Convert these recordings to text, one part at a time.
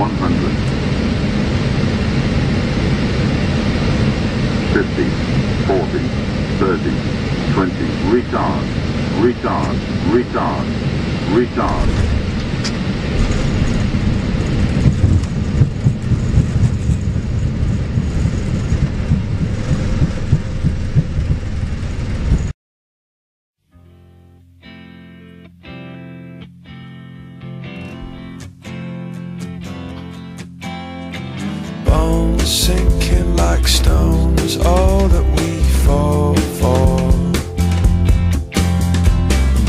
100. 50, 40, 30, 20. Retard, retard, retard, retard. Sinking like stones, all that we fall for.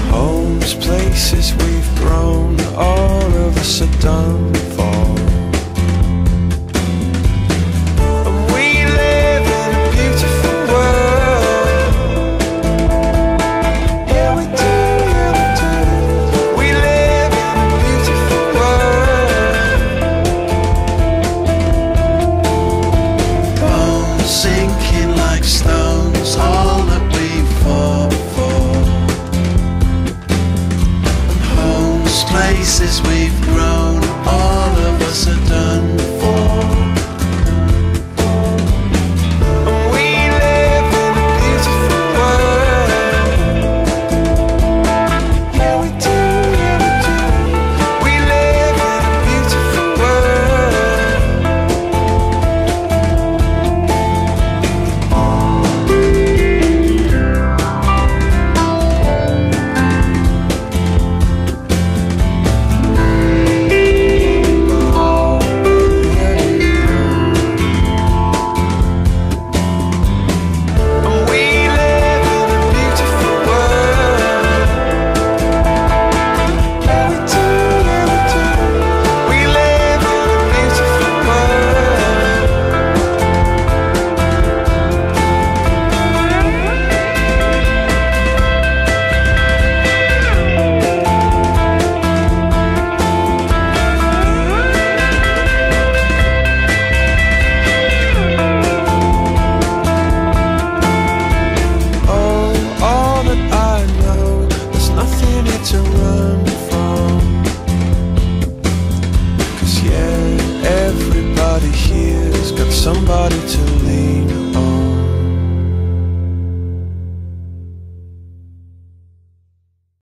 Homes, places we've grown, all of us are done sinking like stones, all that we fall for. And homes, places we somebody to